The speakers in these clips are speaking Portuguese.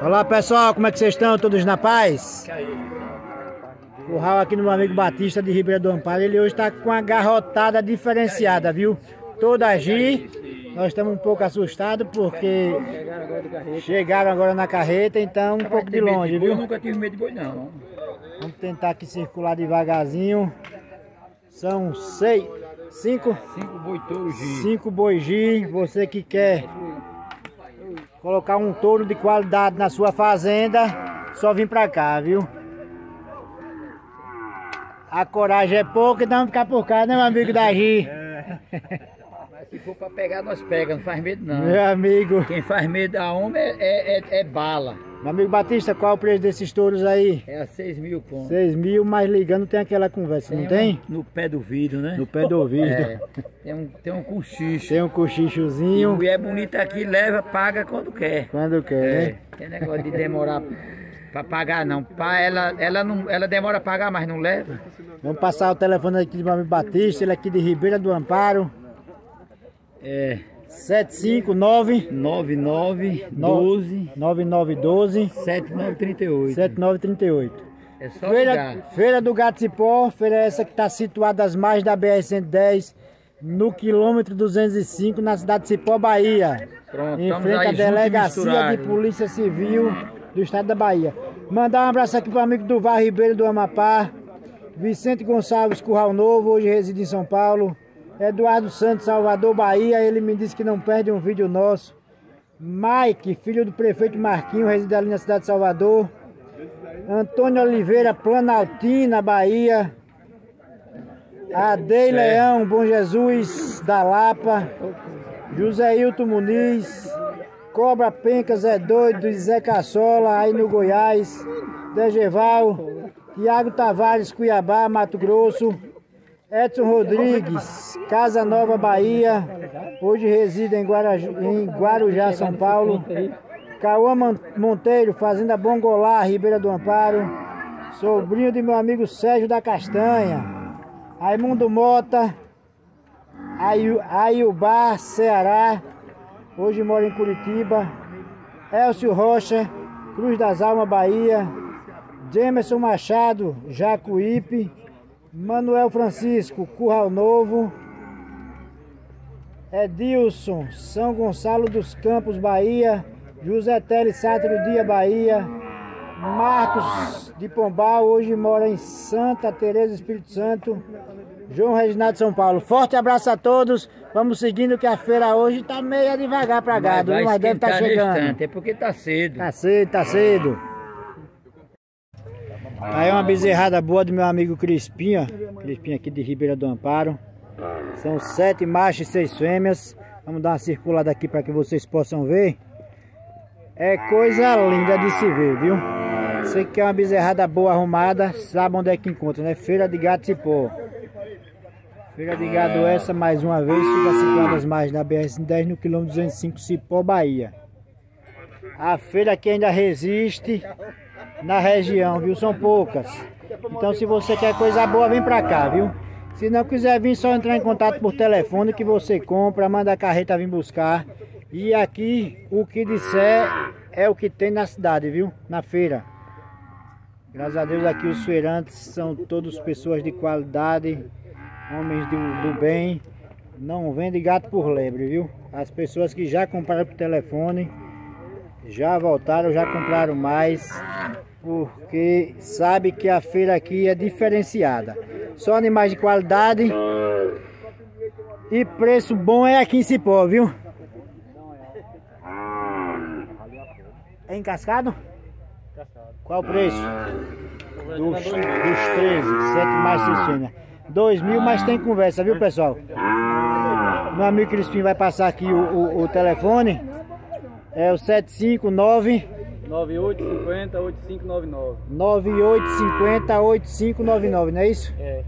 Olá pessoal, como é que vocês estão? Todos na paz? Curral aqui no meu amigo Batista de Ribeira do Amparo. Ele hoje está com uma garrotada diferenciada, viu? Toda a G. Nós estamos um pouco assustados porque chegaram agora na carreta, então um pouco de longe, viu? Eu nunca tive medo de boi, não. Vamos tentar aqui circular devagarzinho. São seis, cinco, Cinco boi cinco boi. Você que quer colocar um touro de qualidade na sua fazenda, só vir pra cá, viu? A coragem é pouca, então vamos ficar por cá, né, meu amigo da Gi? Mas se for pra pegar, nós pega, não faz medo não. Meu amigo. Quem faz medo a homem é, é, é- é bala. Meu amigo Batista, qual o preço desses touros aí? É a 6 mil conto. 6 mil, mas ligando tem aquela conversa, não um tem? No pé do vidro, né? No pé do ouvido. É, tem um, tem um cochicho. Tem um E cochichozinho, mulher bonita aqui leva, paga quando quer. quando quer, É, né? tem negócio de demorar pra pagar não. Pra ela, ela não. Ela demora a pagar, mas não leva. Vamos passar o telefone aqui do meu amigo Batista, ele é aqui de Ribeira do Amparo. É 759 99 12 9912 7938. 7938. É só Feira, ligar. feira do Gato Cipó, feira essa que está situada às margens da BR-110, no quilômetro 205, na cidade de Cipó, Bahia. Pronto, em frente à Delegacia de. Polícia Civil do Estado da Bahia. Mandar um abraço aqui para o amigo Duval Ribeiro do Amapá, Vicente Gonçalves Curral Novo, hoje reside em São Paulo, Eduardo Santos, Salvador, Bahia, ele me disse que não perde um vídeo nosso. Mike, filho do prefeito Marquinho, reside ali na cidade de Salvador. Antônio Oliveira, Planaltina, Bahia. Adei Leão, Bom Jesus, da Lapa. José Hilton Muniz. Cobra Penca, Zé Doido, Zé Caçola, aí no Goiás. Degeval. Tiago Tavares, Cuiabá, Mato Grosso. Edson Rodrigues, Casa Nova, Bahia. Hoje reside em, Guaraju- em Guarujá, São Paulo. Cauã Mon- Monteiro, Fazenda Bongolá, Ribeira do Amparo. Sobrinho de meu amigo Sérgio da Castanha. Raimundo Mota. Ayu- Aiubá, Ceará. Hoje mora em Curitiba. Elcio Rocha, Cruz das Almas, Bahia. Jamerson Machado, Jacuípe. Manuel Francisco, Curral Novo. Edilson, São Gonçalo dos Campos, Bahia. José Teles Sátiro Dia, Bahia. Marcos de Pombal, hoje mora em Santa Teresa, Espírito Santo. João Reginaldo São Paulo. Forte abraço a todos. Vamos seguindo que a feira hoje tá meio devagar pra gado, viu? mas deve estar esquentar chegando. instante, É porque tá cedo. Tá cedo, tá cedo. Aí uma bezerrada boa do meu amigo Crispim, ó. Crispim aqui de Ribeira do Amparo. São sete machos e seis fêmeas. Vamos dar uma circulada aqui para que vocês possam ver. É coisa linda de se ver, viu? Você que quer uma bezerrada boa arrumada, sabe onde é que encontra, né? Feira de Gato Cipó. Feira de gado essa, mais uma vez, fica situada às margens da BR-10 no quilômetro 205, Cipó, Bahia. A feira aqui ainda resiste na região, viu? São poucas. Então se você quer coisa boa, vem pra cá, viu? Se não quiser vir, só entrar em contato por telefone que você compra, manda a carreta vir buscar. E aqui o que disser é o que tem na cidade, viu? Na feira. Graças a Deus aqui os feirantes são todos pessoas de qualidade, homens do, do bem. Não vende gato por lebre, viu? As pessoas que já compraram por telefone já voltaram, já compraram mais, porque sabe que a feira aqui é diferenciada. Só animais de qualidade e preço bom é aqui em Cipó, viu? É encascado? Qual o preço? Dos, dos 13, 7 mais 6 fêmeas. 2 mil, mas tem conversa, viu pessoal? Meu amigo Crispim vai passar aqui o, o, o telefone. É o 759 9850 8599. 9850 8599, não é isso? É.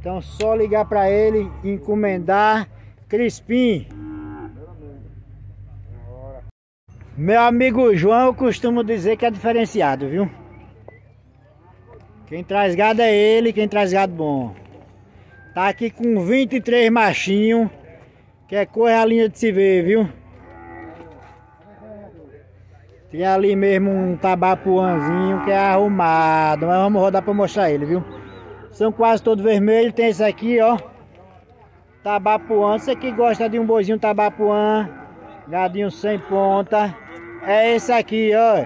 Então só ligar para ele, encomendar Crispim. Meu amigo João, eu costumo dizer que é diferenciado, viu? Quem traz gado é ele, quem traz gado bom. Tá aqui com 23 machinhos, que é a linha de se ver, viu? Tem ali mesmo um tabapuanzinho que é arrumado, mas vamos rodar para mostrar ele, viu? São quase todos vermelhos, tem esse aqui, ó. Tabapuã, você que gosta de um boizinho tabapuã, gadinho sem ponta, é esse aqui, ó.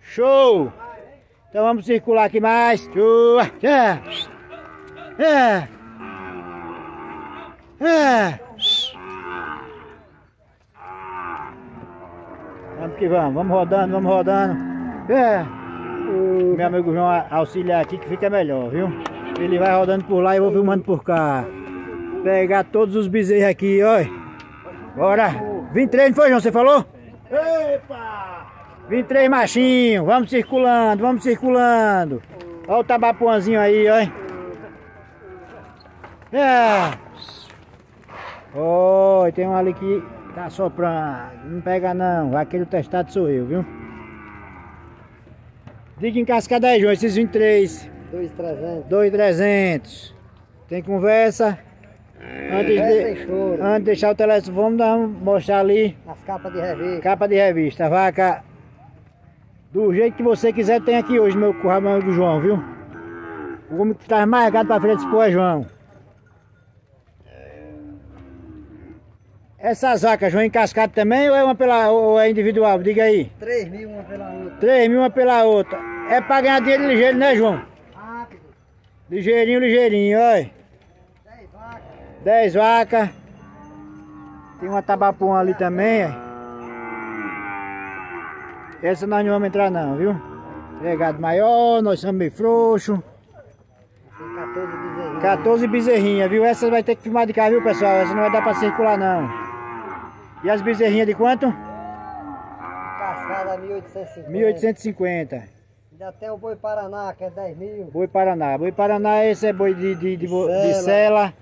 Show! Então vamos circular aqui mais. É. É. É. Vamos que vamos, vamos rodando, vamos rodando. É. O meu amigo João auxiliar aqui que fica melhor, viu? Ele vai rodando por lá e eu vou filmando por cá. Pegar todos os bezerros aqui, ó. Bora. 23, não foi, João? Você falou? Epa! 23 machinhos. Vamos circulando, vamos circulando. Olha o tabapuanzinho aí, ó. É. Oi, tem um ali que Tá soprando. Não pega não. Aquele testado sou eu, viu? Diga em cascada aí, João, esses 23. 2,300. 2,300. Tem conversa? Antes de, antes de deixar o telefone, vamos mostrar ali. As capas de revista. Capa de revista. Vaca do jeito que você quiser tem aqui hoje meu curral do João, viu? O homem que tá mais gado pra frente desse é João. Essas vacas vão encascadas também ou é uma pela ou é individual? Diga aí. 3 mil uma pela outra. 3 mil uma pela outra. É pra ganhar dinheiro ligeiro, né, João? Rápido. Ligeirinho, ligeirinho, olha. 10 vacas. 10 vacas. Tem uma tabapuã ali também, ó. Essa nós não vamos entrar não, viu? Pregado maior, nós somos meio frouxos. Tem 14 bezerrinhas. 14 bezerrinhas, viu? Essa vai ter que filmar de cá, viu, pessoal? Essa não vai dar pra circular, não. E as bezerrinhas de quanto? Cascada 1850. 1850. Ainda tem o boi Paraná, que é 10 mil. Boi Paraná. Boi Paraná, esse é boi de, de, de, de, de sela.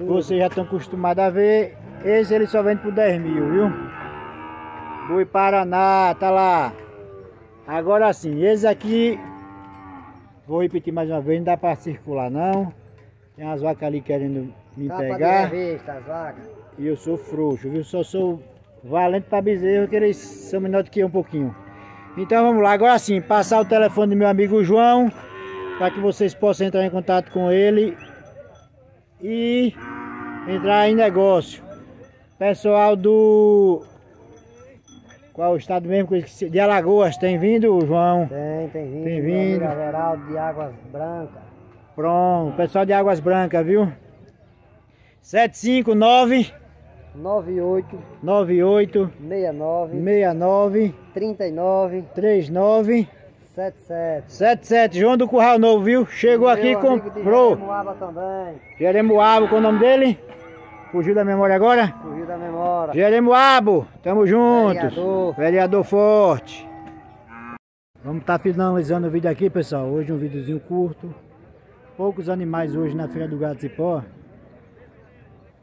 Vocês já estão acostumados a ver. Esse ele só vende por 10 mil, viu? Boi Paraná, tá lá. Agora sim, esse aqui. Vou repetir mais uma vez, não dá para circular não. Tem umas vacas ali querendo me Capa pegar. De revista, as vacas. E eu sou frouxo, viu? Só sou valente para bezerro, que eles são menor do que eu um pouquinho. Então vamos lá, agora sim, passar o telefone do meu amigo João, para que vocês possam entrar em contato com ele e entrar em negócio. Pessoal do... Qual o estado mesmo? De Alagoas, tem vindo, João? Tem, tem vindo. Tem vindo. Geraldo de Águas Brancas. Pronto, pessoal de Águas Brancas, viu? 759 98 98 69 69 39 39 77 77 João do Curral Novo, viu? Chegou aqui e comprou. Jeremoabo também. Jeremoabo, com o nome dele? Fugiu da memória agora? Fugiu da memória. Jeremoabo, tamo juntos. Vereador. Vereador forte. Vamos estar tá finalizando o vídeo aqui, pessoal. Hoje um videozinho curto. Poucos animais hoje na Feira do Gato Cipó.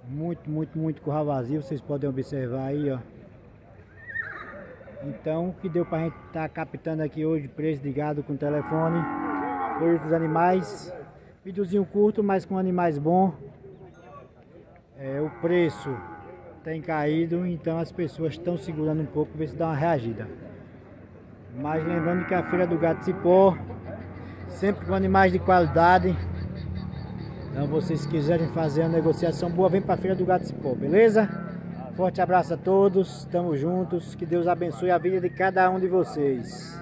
Muito, muito, muito curral vazio, vocês podem observar aí, ó. Então, o que deu pra gente estar tá captando aqui hoje, preço de gado com telefone, hoje dos animais. Videozinho curto, mas com animais bons. É, o preço tem caído, então as pessoas estão segurando um pouco, ver se dá uma reagida. Mas lembrando que a Feira do Gato Cipó, sempre com animais de qualidade, então vocês quiserem fazer uma negociação boa, vem para a Feira do Gato Cipó, beleza? Forte abraço a todos, estamos juntos, que Deus abençoe a vida de cada um de vocês.